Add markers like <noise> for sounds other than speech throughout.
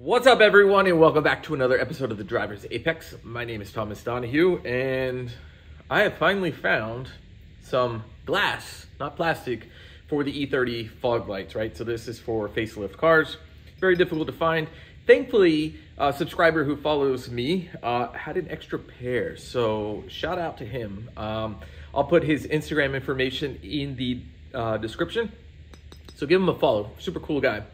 What's up, everyone, and welcome back to another episode of the Driver's Apex. My name is Thomas Donahue, and I have finally found some glass, not plastic, for the E30 fog lights, right? So this is for facelift cars. Very difficult to find. Thankfully, a subscriber who follows me uh, had an extra pair, so shout out to him. Um, I'll put his Instagram information in the uh, description, so give him a follow. Super cool guy.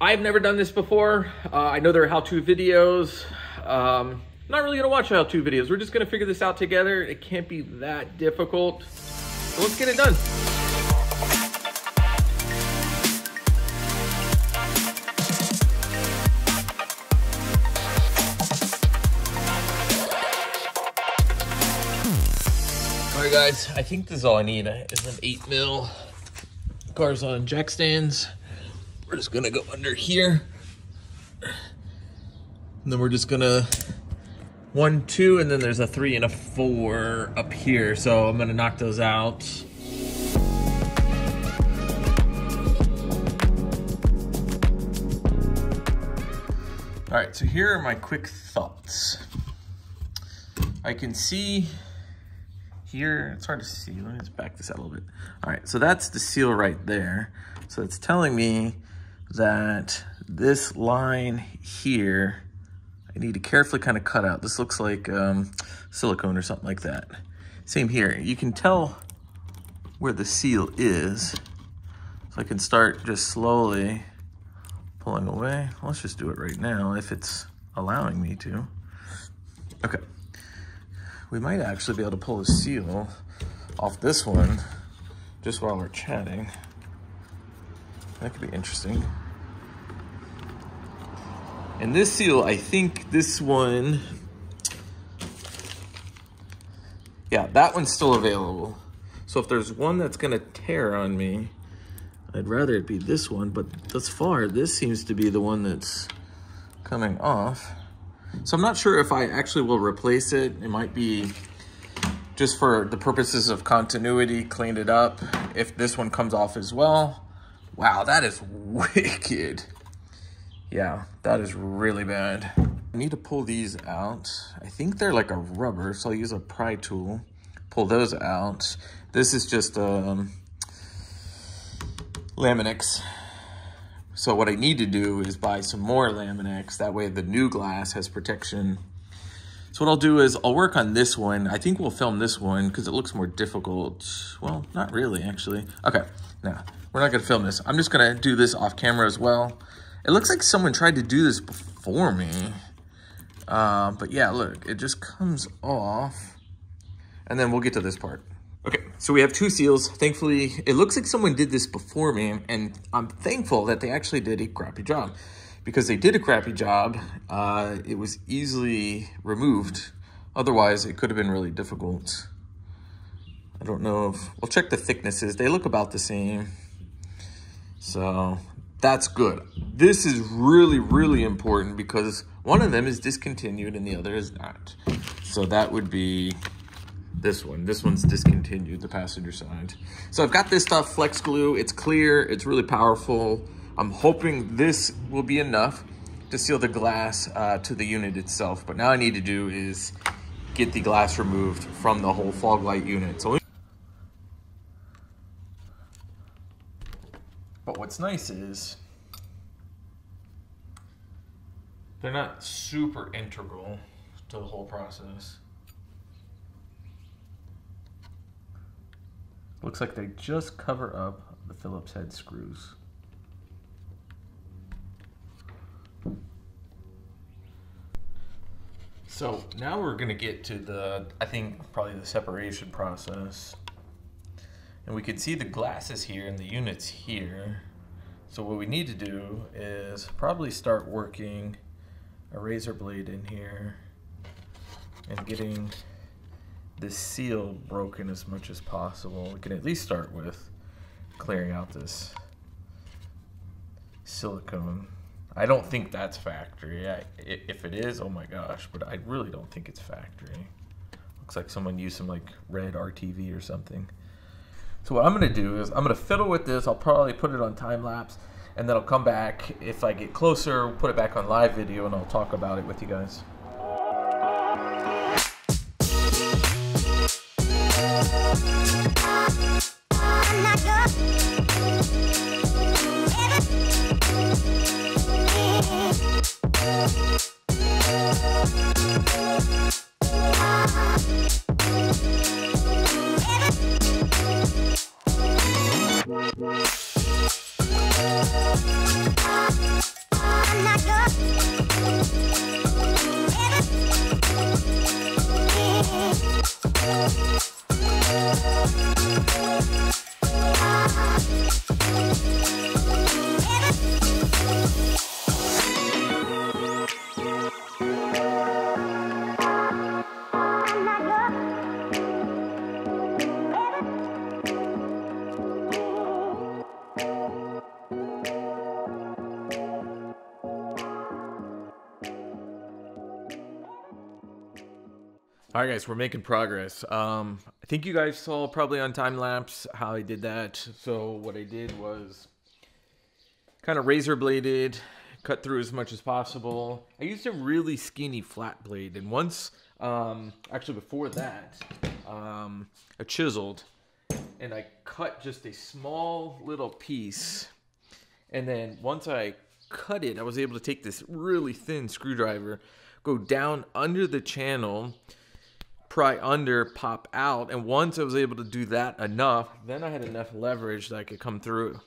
I've never done this before. Uh, I know there are how-to videos. Um, not really gonna watch how-to videos. We're just gonna figure this out together. It can't be that difficult. So let's get it done. All right, guys, I think this is all I need is an eight mil cars on jack stands. We're just gonna go under here. And then we're just gonna one, two, and then there's a three and a four up here. So I'm gonna knock those out. All right, so here are my quick thoughts. I can see here, it's hard to see, let me just back this out a little bit. All right, so that's the seal right there. So it's telling me that this line here, I need to carefully kind of cut out. This looks like um, silicone or something like that. Same here, you can tell where the seal is. So I can start just slowly pulling away. Let's just do it right now if it's allowing me to. Okay. We might actually be able to pull the seal off this one just while we're chatting. That could be interesting. And this seal, I think this one, yeah, that one's still available. So if there's one that's gonna tear on me, I'd rather it be this one, but thus far, this seems to be the one that's coming off. So I'm not sure if I actually will replace it. It might be just for the purposes of continuity, clean it up. If this one comes off as well, wow, that is <laughs> wicked. Yeah, that is really bad. I need to pull these out. I think they're like a rubber, so I'll use a pry tool. Pull those out. This is just um, Laminex. So what I need to do is buy some more Laminex. That way the new glass has protection. So what I'll do is I'll work on this one. I think we'll film this one because it looks more difficult. Well, not really actually. Okay, now we're not gonna film this. I'm just gonna do this off camera as well. It looks like someone tried to do this before me. Uh, but yeah, look, it just comes off. And then we'll get to this part. Okay, so we have two seals. Thankfully, it looks like someone did this before me, and I'm thankful that they actually did a crappy job. Because they did a crappy job, uh, it was easily removed. Otherwise, it could have been really difficult. I don't know if, we'll check the thicknesses. They look about the same. So that's good. This is really, really important because one of them is discontinued and the other is not. So that would be this one. This one's discontinued, the passenger side. So I've got this stuff, flex glue. It's clear, it's really powerful. I'm hoping this will be enough to seal the glass uh, to the unit itself. But now I need to do is get the glass removed from the whole fog light unit. So But what's nice is they're not super integral to the whole process. Looks like they just cover up the Phillips head screws. So now we're gonna get to the, I think probably the separation process. And we can see the glasses here and the units here. So what we need to do is probably start working a razor blade in here and getting this seal broken as much as possible. We can at least start with clearing out this silicone. I don't think that's factory. I, if it is, oh my gosh, but I really don't think it's factory. Looks like someone used some like red RTV or something. So what I'm gonna do is I'm gonna fiddle with this. I'll probably put it on time lapse and then I'll come back if I get closer, put it back on live video, and I'll talk about it with you guys. All right, guys, we're making progress. Um, I think you guys saw probably on time lapse how I did that. So what I did was kind of razor bladed, cut through as much as possible. I used a really skinny flat blade, and once, um, actually before that, um, I chiseled, and I cut just a small little piece, and then once I cut it, I was able to take this really thin screwdriver, go down under the channel pry under, pop out. And once I was able to do that enough, then I had enough leverage that I could come through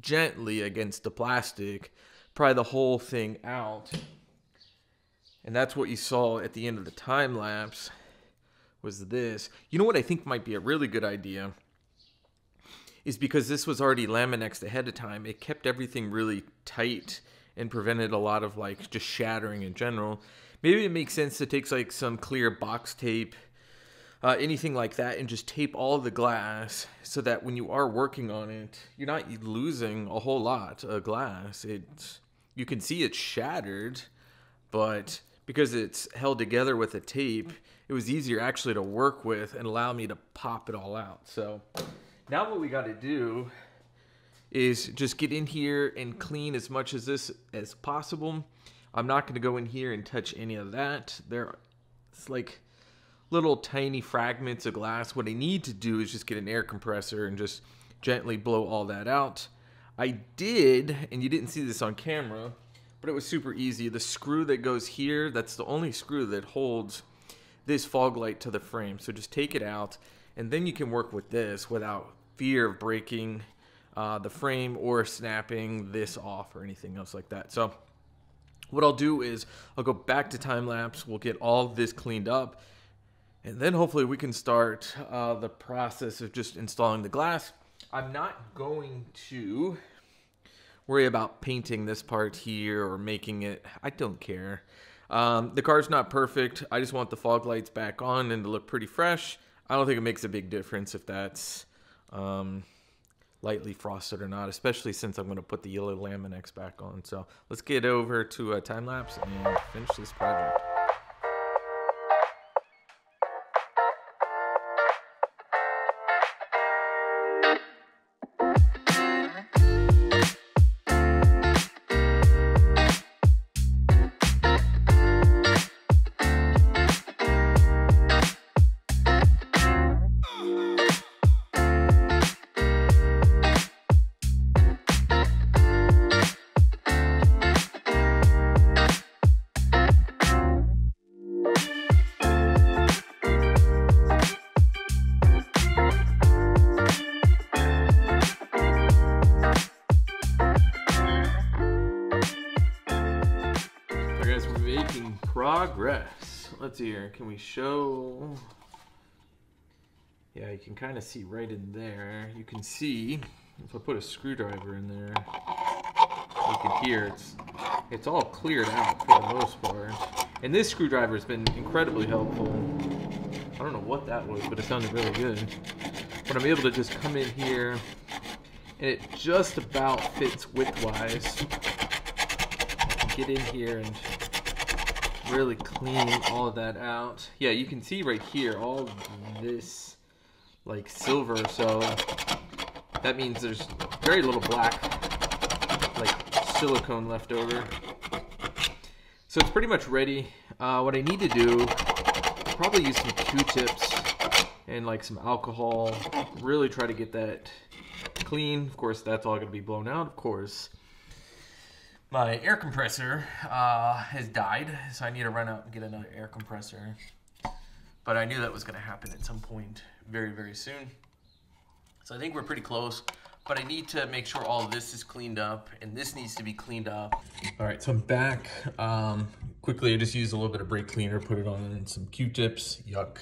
gently against the plastic, pry the whole thing out. And that's what you saw at the end of the time lapse was this. You know what I think might be a really good idea? Is because this was already Laminexed ahead of time, it kept everything really tight and prevented a lot of like just shattering in general maybe it makes sense to take like some clear box tape, uh, anything like that, and just tape all the glass so that when you are working on it, you're not losing a whole lot of glass. It you can see it's shattered, but because it's held together with a tape, it was easier actually to work with and allow me to pop it all out. So now what we got to do is just get in here and clean as much as this as possible. I'm not going to go in here and touch any of that. There, it's like little tiny fragments of glass. What I need to do is just get an air compressor and just gently blow all that out. I did, and you didn't see this on camera, but it was super easy. The screw that goes here, that's the only screw that holds this fog light to the frame. So just take it out, and then you can work with this without fear of breaking uh, the frame or snapping this off or anything else like that. So what I'll do is I'll go back to time lapse. We'll get all this cleaned up. And then hopefully we can start uh, the process of just installing the glass. I'm not going to worry about painting this part here or making it. I don't care. Um, the car's not perfect. I just want the fog lights back on and to look pretty fresh. I don't think it makes a big difference if that's um, lightly frosted or not, especially since I'm going to put the yellow Laminex back on. So let's get over to a time lapse and finish this project. Progress. Let's see here. Can we show? Yeah, you can kind of see right in there. You can see if I put a screwdriver in there, you can hear it's it's all cleared out for the most part. And this screwdriver has been incredibly helpful. I don't know what that was, but it sounded really good. But I'm able to just come in here, and it just about fits widthwise. I can get in here and really clean all of that out. Yeah, you can see right here all this like silver, so that means there's very little black like silicone left over. So it's pretty much ready. Uh, what I need to do, probably use some Q-tips and like some alcohol. Really try to get that clean. Of course, that's all going to be blown out, of course. My air compressor uh, has died, so I need to run out and get another air compressor. But I knew that was going to happen at some point very, very soon. So I think we're pretty close, but I need to make sure all this is cleaned up and this needs to be cleaned up. All right, so I'm back. Um, quickly, I just used a little bit of brake cleaner, put it on some Q-tips, yuck,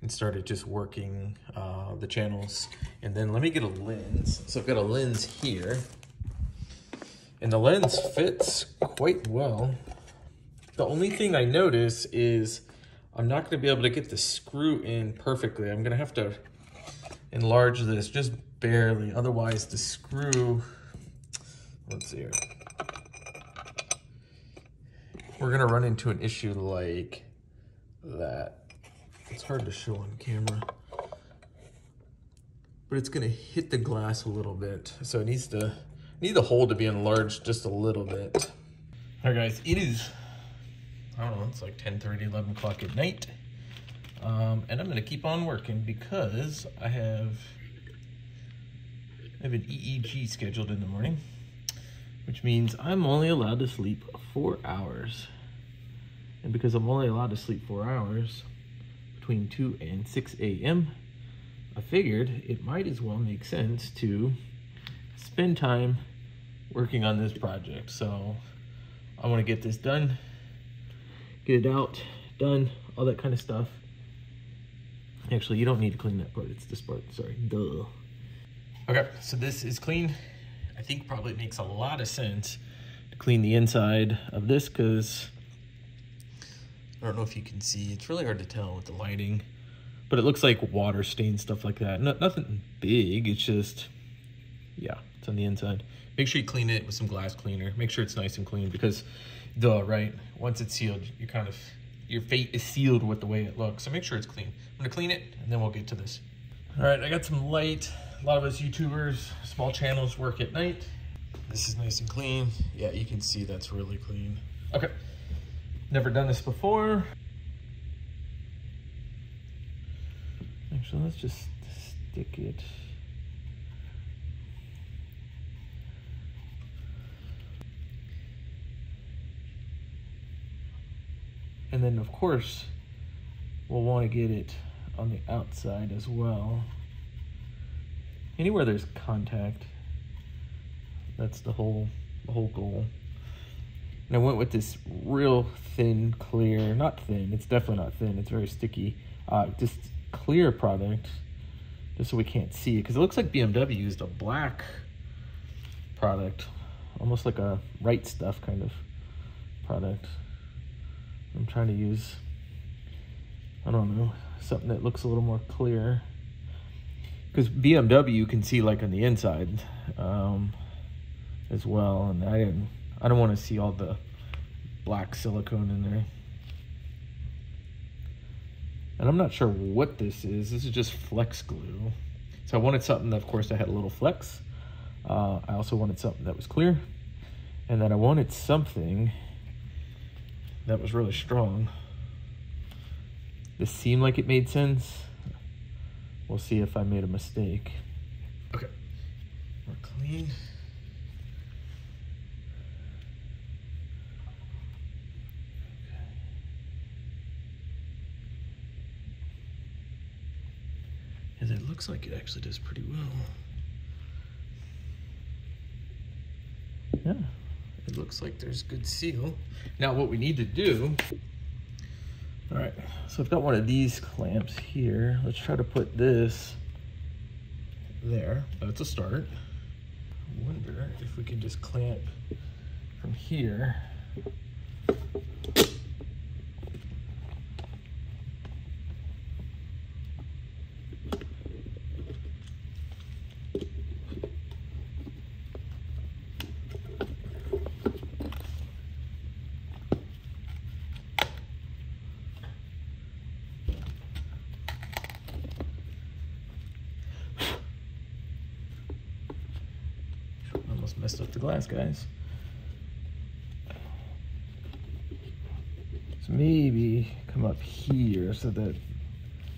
and started just working uh, the channels. And then let me get a lens. So I've got a lens here and the lens fits quite well. The only thing I notice is I'm not gonna be able to get the screw in perfectly. I'm gonna have to enlarge this just barely. Otherwise the screw, let's see here. We're gonna run into an issue like that. It's hard to show on camera. But it's gonna hit the glass a little bit. So it needs to, need the hole to be enlarged just a little bit. All right guys, it is, I don't know, it's like 10 30, 11 o'clock at night. Um, and I'm gonna keep on working because I have, I have an EEG scheduled in the morning, which means I'm only allowed to sleep four hours. And because I'm only allowed to sleep four hours, between 2 and 6 a.m., I figured it might as well make sense to spend time working on this project. So I want to get this done, get it out, done, all that kind of stuff. Actually, you don't need to clean that part. It's this part, sorry, duh. Okay, so this is clean. I think probably it makes a lot of sense to clean the inside of this because I don't know if you can see. It's really hard to tell with the lighting, but it looks like water stain, stuff like that. No, nothing big, it's just, yeah, it's on the inside. Make sure you clean it with some glass cleaner. Make sure it's nice and clean because, duh, right? Once it's sealed, you kind of your fate is sealed with the way it looks. So make sure it's clean. I'm gonna clean it and then we'll get to this. All right, I got some light. A lot of us YouTubers, small channels work at night. This is nice and clean. Yeah, you can see that's really clean. Okay, never done this before. Actually, let's just stick it. And then of course, we'll want to get it on the outside as well. Anywhere there's contact, that's the whole, the whole goal. And I went with this real thin, clear, not thin, it's definitely not thin, it's very sticky, uh, just clear product, just so we can't see it. Because it looks like BMW used a black product, almost like a right stuff kind of product. I'm trying to use, I don't know, something that looks a little more clear. Because BMW you can see like on the inside um, as well. And I didn't, I don't want to see all the black silicone in there. And I'm not sure what this is. This is just flex glue. So I wanted something that, of course, I had a little flex. Uh, I also wanted something that was clear. And then I wanted something that was really strong. This seemed like it made sense. We'll see if I made a mistake. Okay, we're clean. And it looks like it actually does pretty well. Yeah it looks like there's good seal. Now what we need to do, all right, so I've got one of these clamps here. Let's try to put this there. That's a start. I wonder if we can just clamp from here almost messed up the glass, guys. So maybe come up here so that,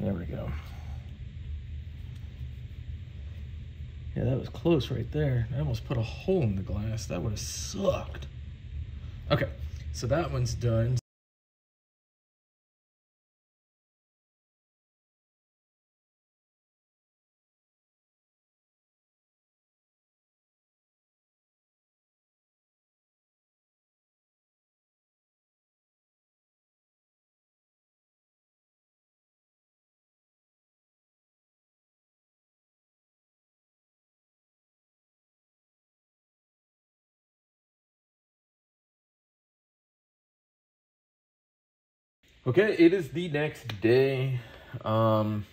there we go. Yeah, that was close right there. I almost put a hole in the glass. That would have sucked. Okay, so that one's done. Okay, it is the next day. Um,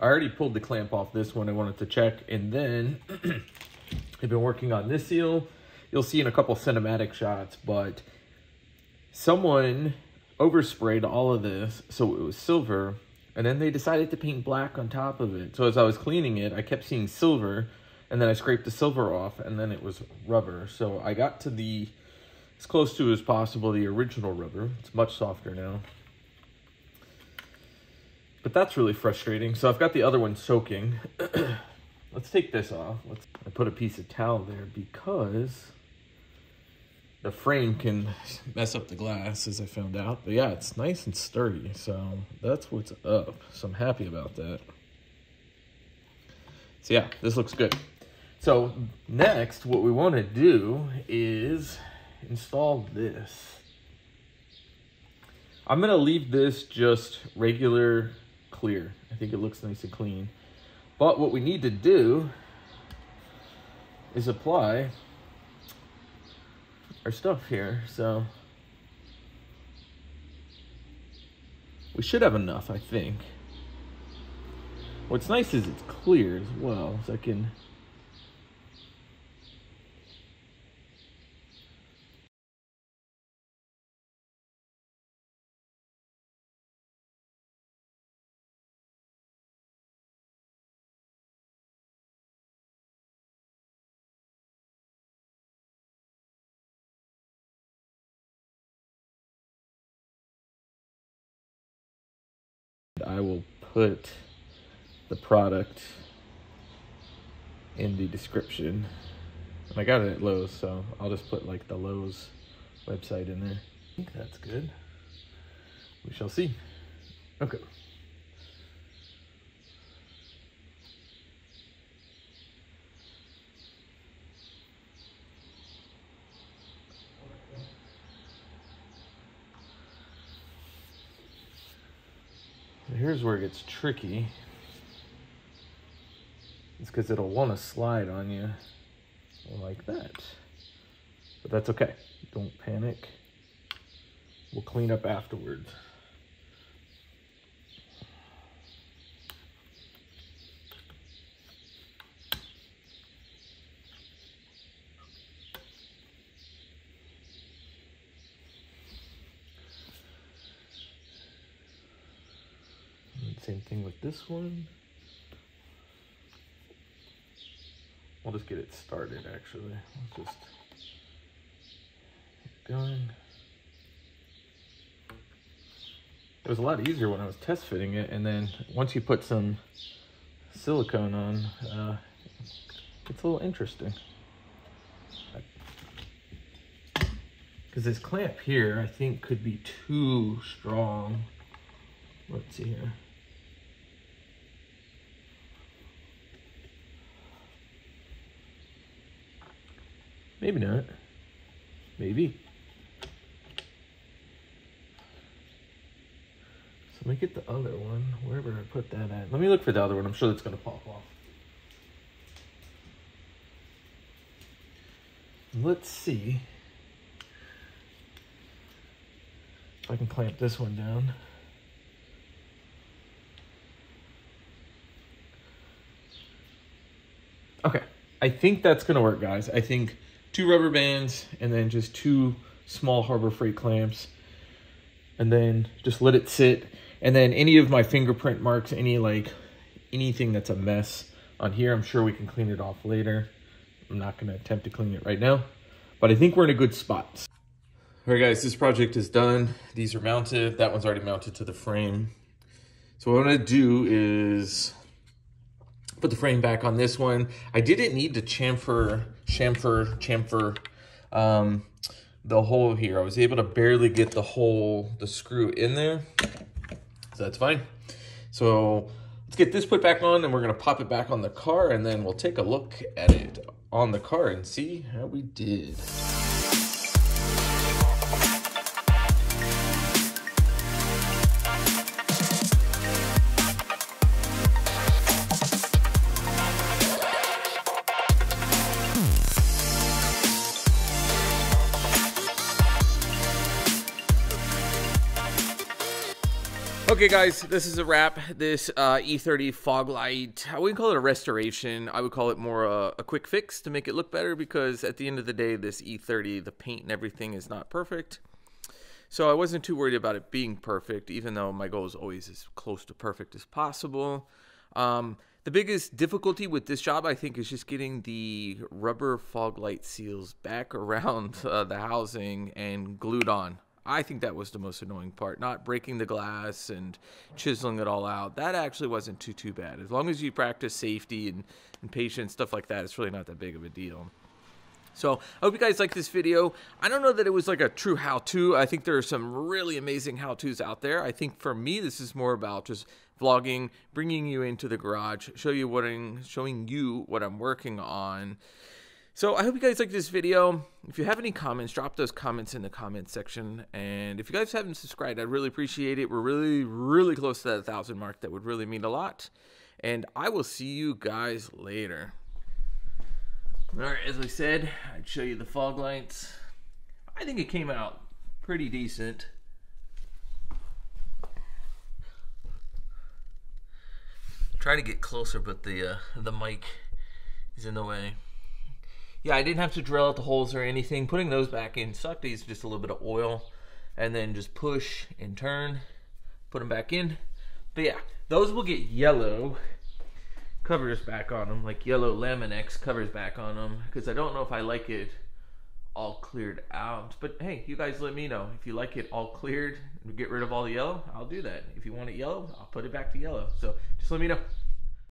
I already pulled the clamp off this one. I wanted to check. And then <clears throat> I've been working on this seal. You'll see in a couple cinematic shots, but someone oversprayed all of this so it was silver. And then they decided to paint black on top of it. So as I was cleaning it, I kept seeing silver. And then I scraped the silver off and then it was rubber. So I got to the, as close to as possible, the original rubber. It's much softer now. But that's really frustrating. So I've got the other one soaking. <clears throat> Let's take this off. Let's I put a piece of towel there because the frame can mess up the glass as I found out. But yeah, it's nice and sturdy. So that's what's up. So I'm happy about that. So yeah, this looks good. So next, what we want to do is install this. I'm going to leave this just regular clear. I think it looks nice and clean. But what we need to do is apply our stuff here. So we should have enough, I think. What's nice is it's clear as well, so I can I will put the product in the description. And I got it at Lowe's, so I'll just put like the Lowe's website in there. I think that's good. We shall see. Okay. Here's where it gets tricky. It's because it'll want to slide on you like that. But that's okay. Don't panic. We'll clean up afterwards. Same thing with this one. We'll just get it started actually. Let's just get going. It was a lot easier when I was test fitting it and then once you put some silicone on, uh, it's a little interesting. Because this clamp here, I think could be too strong. Let's see here. Maybe not. Maybe. So let me get the other one, wherever I put that at. Let me look for the other one. I'm sure that's going to pop off. Let's see if I can clamp this one down. Okay, I think that's going to work, guys. I think two rubber bands, and then just two small Harbor Freight clamps. And then just let it sit. And then any of my fingerprint marks, any like anything that's a mess on here, I'm sure we can clean it off later. I'm not going to attempt to clean it right now. But I think we're in a good spot. All right, guys, this project is done. These are mounted. That one's already mounted to the frame. So what I'm gonna do is put the frame back on this one. I didn't need to chamfer, chamfer, chamfer um, the hole here. I was able to barely get the hole, the screw in there. So that's fine. So let's get this put back on and we're gonna pop it back on the car and then we'll take a look at it on the car and see how we did. Okay, guys, this is a wrap. This uh, E30 fog light, I wouldn't call it a restoration. I would call it more a, a, quick fix to make it look better because at the end of the day, this E30, the paint and everything is not perfect. So I wasn't too worried about it being perfect, even though my goal is always as close to perfect as possible. Um, the biggest difficulty with this job, I think, is just getting the rubber fog light seals back <laughs> around uh, the housing and glued on. I think that was the most annoying part. Not breaking the glass and chiseling it all out. That actually wasn't too too bad. As long as you practice safety and, and patience, stuff like that, it's really not that big of a deal. So I hope you guys like this video. I don't know that it was like a true how-to. I think there are some really amazing how-tos out there. I think for me, this is more about just vlogging, bringing you into the garage, show you what I'm showing you what I'm working on. So I hope you guys like this video. If you have any comments, drop those comments in the comment section. And if you guys haven't subscribed, I'd really appreciate it. We're really, really close to that thousand mark. That would really mean a lot. And I will see you guys later. All right, as I said, I'd show you the fog lights. I think it came out pretty decent. Try to get closer, but the uh, the mic is in the way yeah, I didn't have to drill out the holes or anything. Putting those back in sucked. These just a little bit of oil and then just push and turn, put them back in. But yeah, those will get yellow covers back on them, like yellow Laminex covers back on them, because I don't know if I like it all cleared out. But hey, you guys let me know. If you like it all cleared, and get rid of all the yellow, I'll do that. If you want it yellow, I'll put it back to yellow. So just let me know.